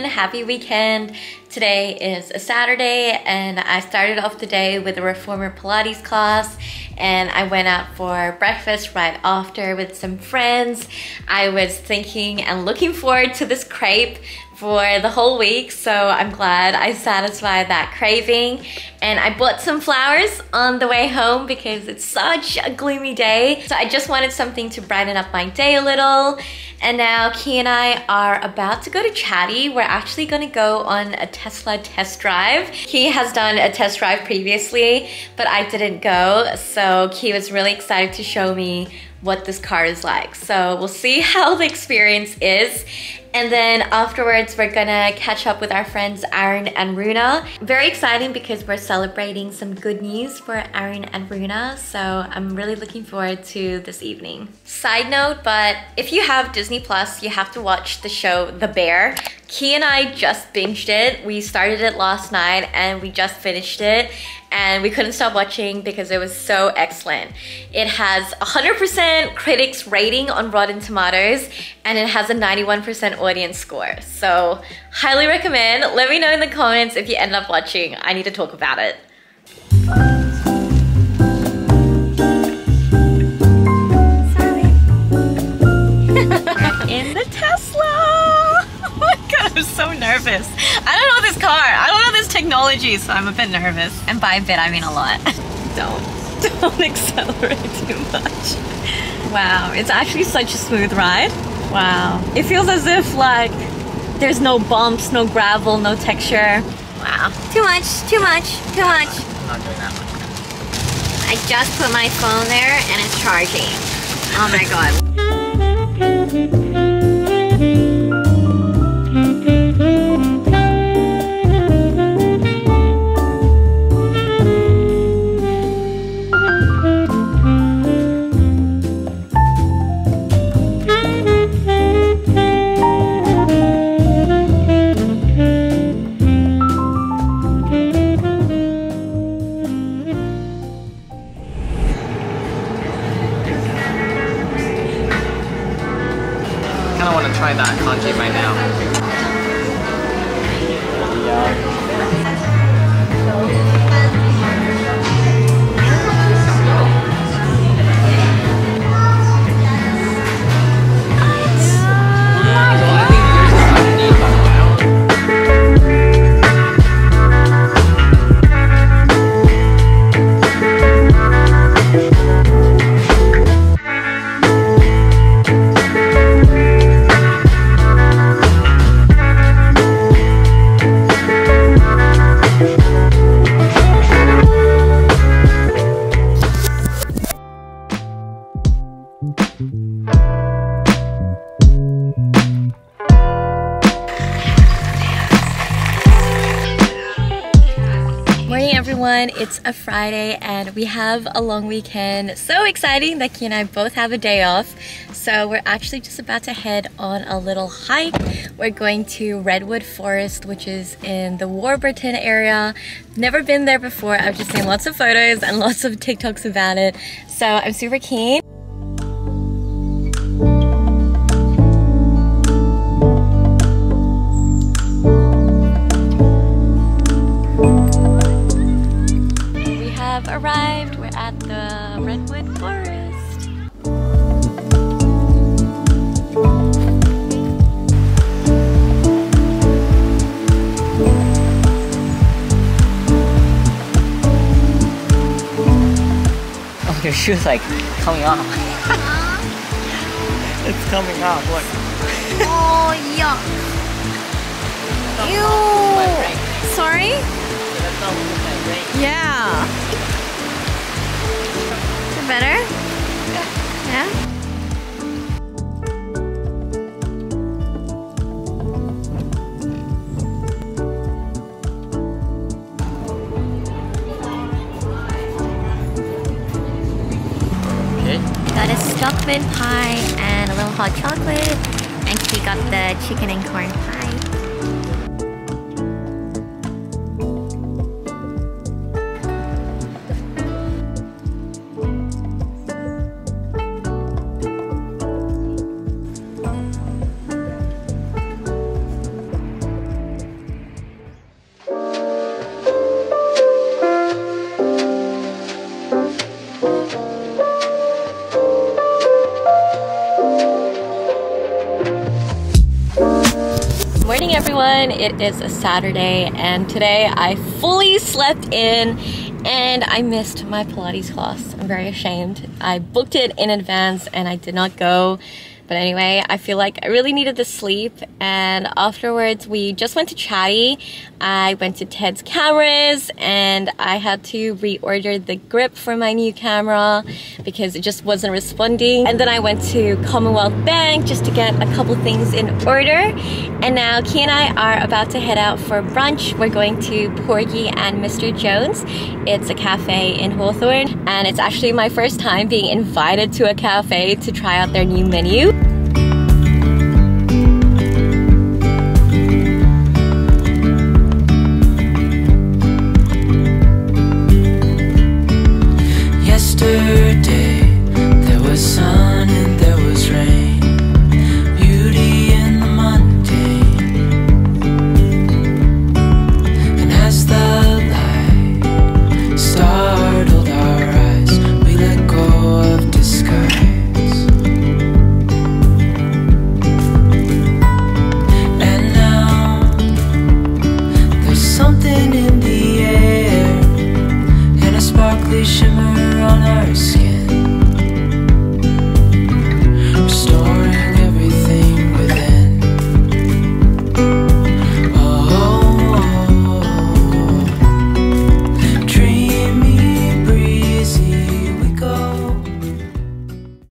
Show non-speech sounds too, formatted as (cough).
everyone. Happy weekend. Today is a Saturday and I started off the day with a reformer Pilates class and I went out for breakfast right after with some friends. I was thinking and looking forward to this crepe for the whole week so I'm glad I satisfied that craving and I bought some flowers on the way home because it's such a gloomy day so I just wanted something to brighten up my day a little and now Key and I are about to go to Chaddy we're actually gonna go on a Tesla test drive Key has done a test drive previously but I didn't go so Key was really excited to show me what this car is like. So we'll see (laughs) how the experience is. And then afterwards, we're gonna catch up with our friends Aaron and Runa. Very exciting because we're celebrating some good news for Aaron and Runa. So I'm really looking forward to this evening. Side note, but if you have Disney Plus, you have to watch the show The Bear. Key and I just binged it. We started it last night and we just finished it and we couldn't stop watching because it was so excellent. It has 100% critics rating on Rotten Tomatoes and it has a 91% audience score. So highly recommend. Let me know in the comments if you end up watching. I need to talk about it. (laughs) in the Tesla. Oh my god, I'm so nervous. I don't know this car. I don't know this technology, so I'm a bit nervous. And by a bit, I mean a lot. (laughs) don't. Don't (laughs) accelerate too much. Wow, it's actually such a smooth ride. Wow. It feels as if like there's no bumps, no gravel, no texture. Wow. Too much, too much, too much. I'm not doing that much. I just put my phone there and it's charging. Oh my god. Try that kanji right now. Morning everyone, it's a Friday and we have a long weekend. So exciting that Key and I both have a day off. So we're actually just about to head on a little hike. We're going to Redwood Forest, which is in the Warburton area. Never been there before. I've just seen lots of photos and (laughs) lots of TikToks about it. So I'm super keen. Your shoe's like coming off. (laughs) it's coming off. Look. Oh, yuck. Ew. Sorry? That's not what that rain. Yeah. Is it better? Got a Stockman pie and a little hot chocolate. And she got the chicken and corn pie. Everyone. It is a Saturday and today I fully slept in and I missed my Pilates class. I'm very ashamed. I booked it in advance and I did not go. But anyway, I feel like I really needed the sleep. And afterwards, we just went to Chaddy. I went to Ted's Cameras and I had to reorder the grip for my new camera because it just wasn't responding. And then I went to Commonwealth Bank just to get a couple things in order. And now Key and I are about to head out for brunch. We're going to Porgie and Mr. Jones. It's a cafe in Hawthorn and it's actually my first time being invited to a cafe to try out their new menu.